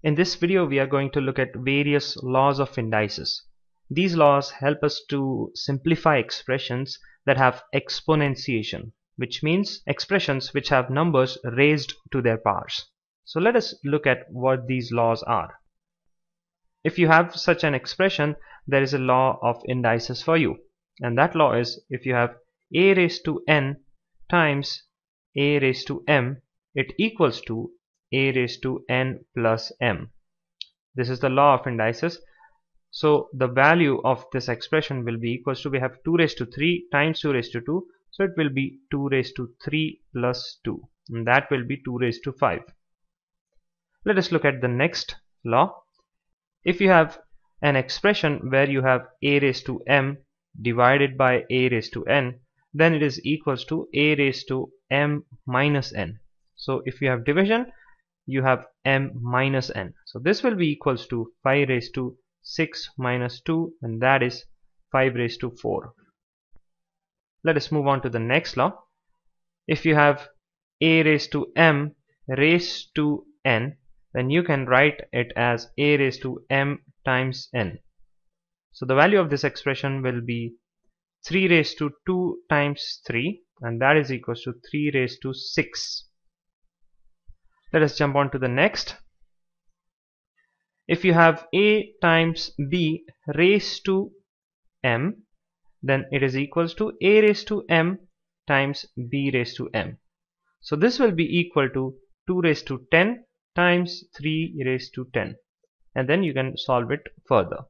In this video we are going to look at various laws of indices. These laws help us to simplify expressions that have exponentiation which means expressions which have numbers raised to their powers. So let us look at what these laws are. If you have such an expression there is a law of indices for you and that law is if you have a raised to n times a raised to m it equals to a raised to n plus m. This is the law of indices. So the value of this expression will be equals to we have 2 raised to 3 times 2 raised to 2 so it will be 2 raised to 3 plus 2 and that will be 2 raised to 5. Let us look at the next law. If you have an expression where you have a raised to m divided by a raised to n then it is equals to a raised to m minus n. So if you have division you have m minus n. So this will be equals to 5 raised to 6 minus 2 and that is 5 raised to 4 let us move on to the next law. If you have a raised to m raised to n then you can write it as a raised to m times n. So the value of this expression will be 3 raised to 2 times 3 and that is equals to 3 raised to 6 let us jump on to the next. If you have a times b raised to m then it is equals to a raised to m times b raised to m. So this will be equal to 2 raised to 10 times 3 raised to 10 and then you can solve it further.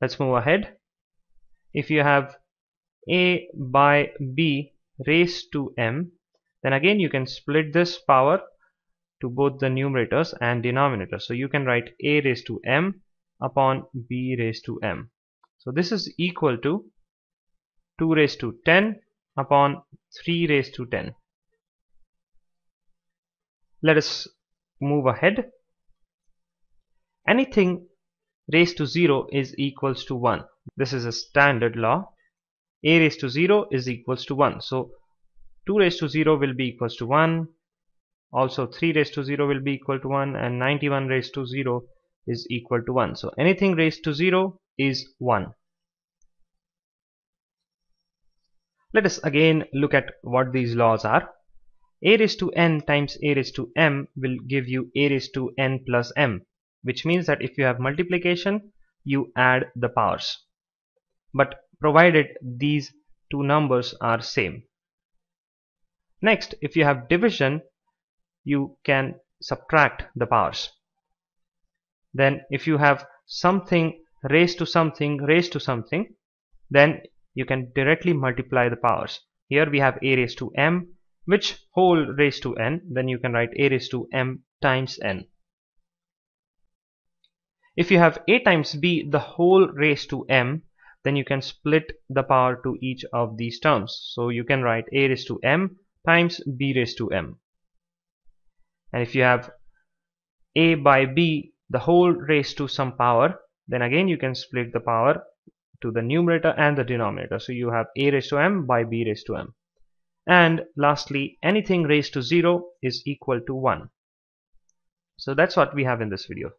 Let's move ahead. If you have a by b raised to m then again you can split this power to both the numerators and denominators. So you can write a raised to m upon b raised to m. So this is equal to 2 raised to 10 upon 3 raised to 10. Let us move ahead. Anything raised to 0 is equals to 1. This is a standard law. a raised to 0 is equals to 1. So 2 raised to 0 will be equals to 1 also 3 raised to 0 will be equal to 1 and 91 raised to 0 is equal to 1 so anything raised to 0 is 1 let us again look at what these laws are. A raised to n times a raised to m will give you a raised to n plus m which means that if you have multiplication you add the powers. But provided these two numbers are same. Next if you have division you can subtract the powers. Then if you have something raised to something raised to something then you can directly multiply the powers. Here we have a raised to m which whole raised to n then you can write a raised to m times n. If you have a times b the whole raised to m then you can split the power to each of these terms. So you can write a raised to m times b raised to m and if you have a by b the whole raised to some power then again you can split the power to the numerator and the denominator. So you have a raised to m by b raised to m. And lastly anything raised to 0 is equal to 1 so that's what we have in this video